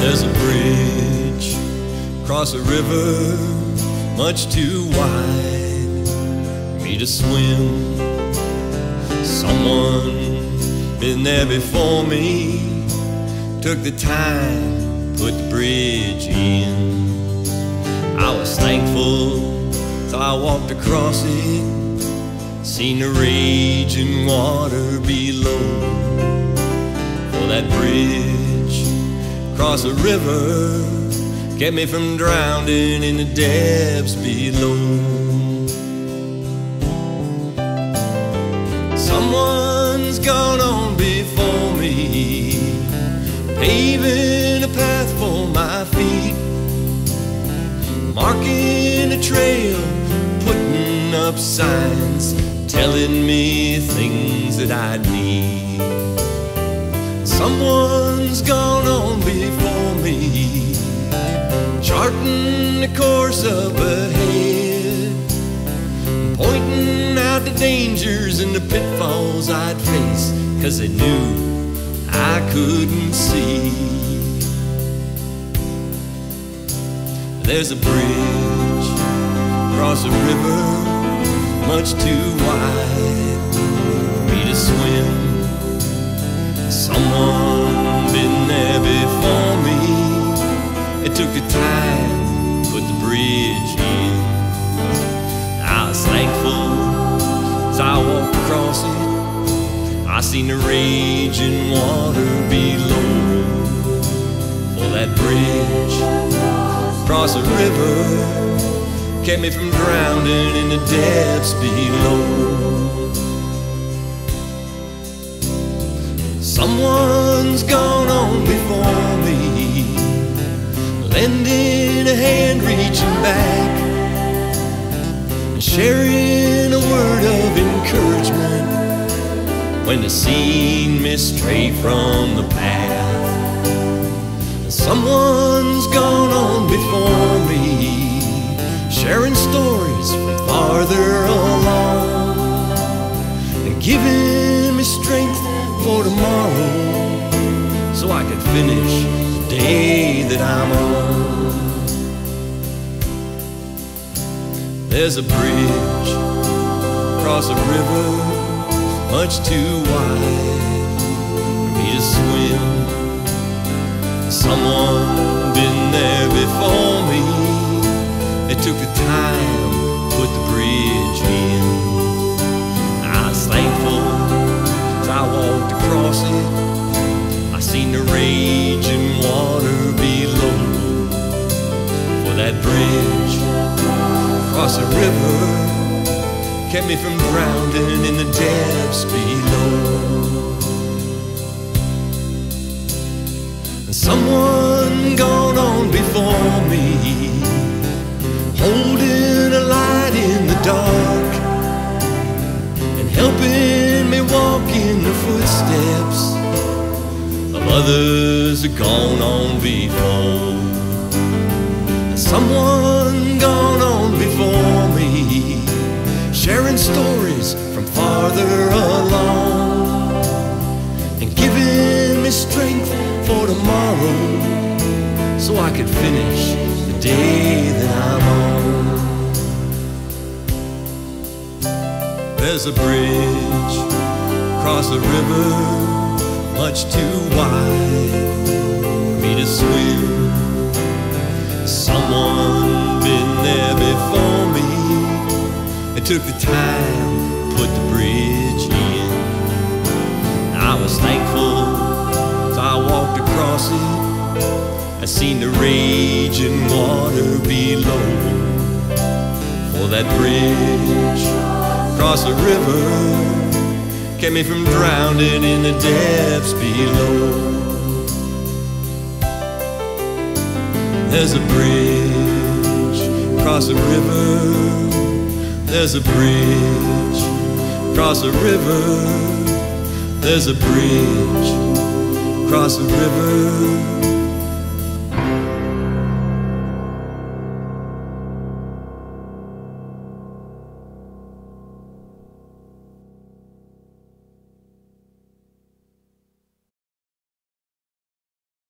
Cross a bridge across a river much too wide for me to swim. Someone been there before me took the time, put the bridge in. I was thankful, so I walked across it, seen the raging water below. For that bridge across a river kept me from drowning in the depths below. Someone's gone on before me, paving a path for my feet, marking a trail, putting up signs, telling me things that I need. Someone's gone on before me, charting the course up ahead, pointing out the dangers and the pitfalls I'd face, cause they knew I couldn't see. There's a bridge across a river much too wide for me to swim. Someone took the time, put the bridge in. I was thankful as I walked across it. I seen the raging water below. For that bridge across a river kept me from drowning in the depths below. Someone's gone on before me, lending a hand, reaching back, and sharing a word of encouragement when the seen me stray from the path. Someone's gone on before me, sharing stories from farther along, and giving me strength for tomorrow so I could finish the day that I'm on. There's a bridge across a river much too wide for me to swim. Someone been there before me. It took the time, put the bridge in. I was thankful as I walked across it. I seen the raging water below. For that bridge across a river kept me from drowning in the depths below. Someone gone on before me, holding a light in the dark and helping me walk in the footsteps of others who gone on before. Someone gone on sharing stories from farther along and giving me strength for tomorrow so I could finish the day that I'm on. There's a bridge across a river much too wide for me to swim. Someone took the time, put the bridge in. I was thankful as I walked across it. I seen the raging water below. For that bridge across the river kept me from drowning in the depths below. There's a bridge across a river. There's a bridge across a river. There's a bridge across a river.